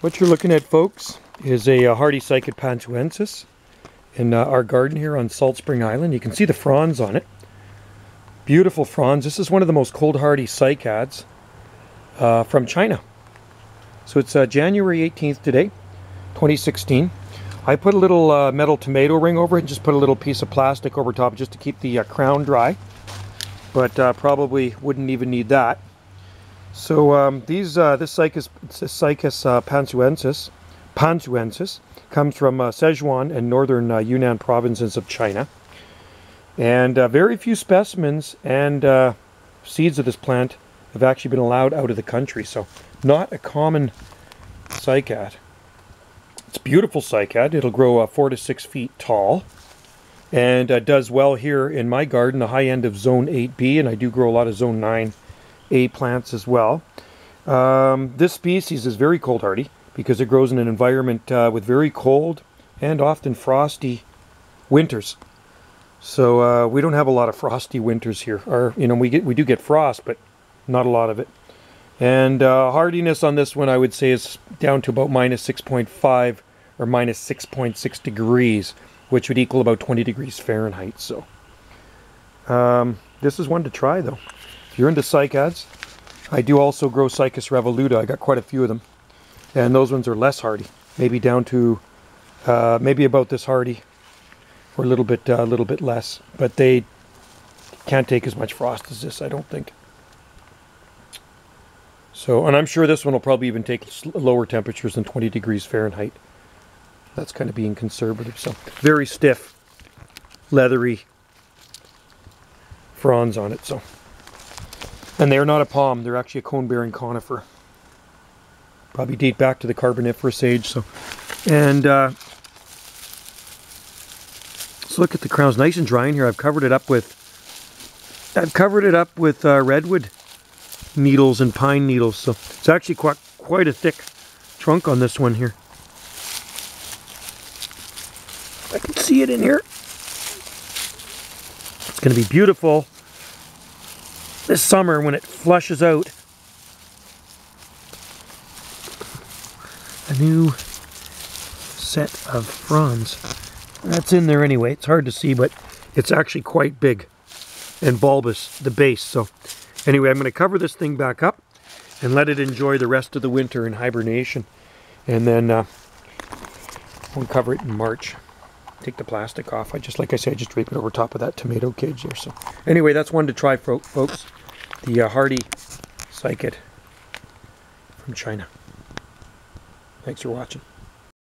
What you're looking at, folks, is a, a hardy Cycad pantuensis in uh, our garden here on Salt Spring Island. You can see the fronds on it. Beautiful fronds. This is one of the most cold hardy cycads uh, from China. So it's uh, January 18th today, 2016. I put a little uh, metal tomato ring over it and just put a little piece of plastic over top just to keep the uh, crown dry. But uh, probably wouldn't even need that. So um, these uh, this Cycas, Cycas uh, pansuensis, pansuensis comes from uh, Sichuan and northern uh, Yunnan provinces of China. And uh, very few specimens and uh, seeds of this plant have actually been allowed out of the country. So not a common cycad. It's beautiful cycad. It'll grow four to six feet tall and does well here in my garden, the high end of zone 8B, and I do grow a lot of zone 9 a plants as well. Um, this species is very cold hardy because it grows in an environment uh, with very cold and often frosty winters. So uh, we don't have a lot of frosty winters here. Or you know we get we do get frost, but not a lot of it. And uh, hardiness on this one I would say is down to about minus 6.5 or minus 6.6 degrees, which would equal about 20 degrees Fahrenheit. So um, this is one to try though. If you're into cycads, I do also grow Cycas revoluta. I got quite a few of them. And those ones are less hardy, maybe down to uh, maybe about this hardy or a little bit a uh, little bit less. But they can't take as much frost as this, I don't think. So, and I'm sure this one will probably even take lower temperatures than 20 degrees Fahrenheit. That's kind of being conservative. So, very stiff, leathery fronds on it. So. And they're not a palm, they're actually a cone-bearing conifer. Probably date back to the Carboniferous age. So, And uh, let's look at the crowns nice and dry in here. I've covered it up with I've covered it up with uh, redwood needles and pine needles. So it's actually quite, quite a thick trunk on this one here. I can see it in here. It's going to be beautiful this summer when it flushes out. A new set of fronds. That's in there anyway. It's hard to see, but it's actually quite big and bulbous, the base. So anyway, I'm going to cover this thing back up and let it enjoy the rest of the winter in hibernation. And then uh, we'll cover it in March take the plastic off. I just, like I said, I just drape it over top of that tomato cage there. So anyway, that's one to try, folks. The uh, Hardy Cycad from China. Thanks for watching.